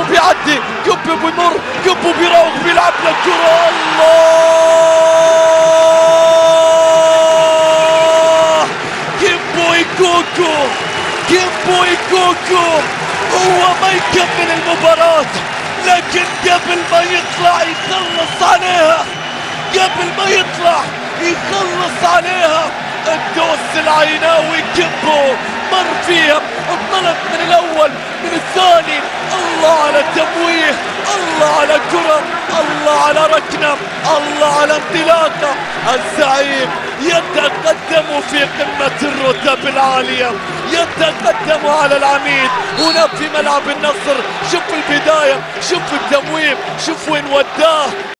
كبو بيعدي كبو بيمر كبو بيراوغ بيلعب للكرة. الله! كبو يكوكو كبو يكوكو هو ما يكمل المباراة لكن قبل ما يطلع يخلص عليها قبل ما يطلع يخلص عليها الدوس العيناوي كبو مر فيها انطلق من الأول من الثاني. الله على تمويه الله على كرة الله على ركنة الله على انطلاقة. الزعيم يتقدم في قمة الرتب العالية يتقدم على العميد. هنا في ملعب النصر شوف البداية شوف التمويه شوف وين وداه.